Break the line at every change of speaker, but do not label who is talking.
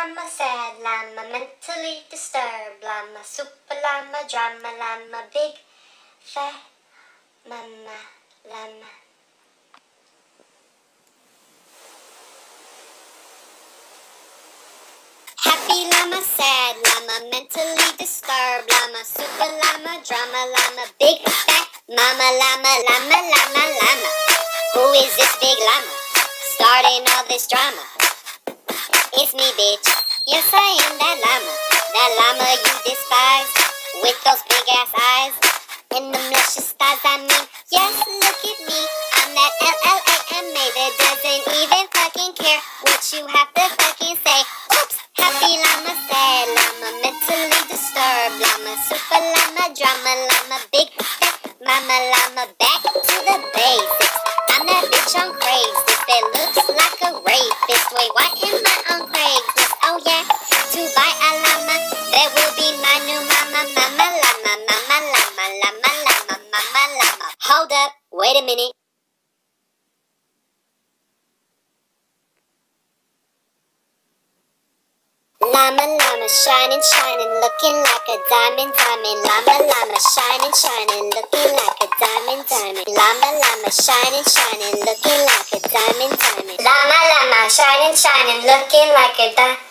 llama, sad llama, mentally disturbed llama, super llama, drama llama, big fat mama llama. Happy llama, sad llama, mentally disturbed llama, super llama, drama llama, big fat mama llama, llama, llama, llama. Who is this big llama? Starting all this drama. It's me, bitch. Yes, I am that llama. That llama you despise. With those big ass eyes. And the luscious thighs, I mean. Yes, look at me. I'm that L-L-A-M-A that doesn't even fucking care what you have to fucking say. Oops. Happy llama, sad llama, mentally disturbed llama, super llama, drama llama, big fat mama llama, back to the basics. I'm that bitch on Craigslist that looks like a rapist. Wait, Hold up, wait a minute. Llama, llama, shining, shining, looking like a diamond, diamond. Llama, llama, shining, shining, looking like a diamond, diamond. Llama, llama, shining, shining, looking like a diamond, diamond. Llama, llama, shining, shining, looking like a diamond.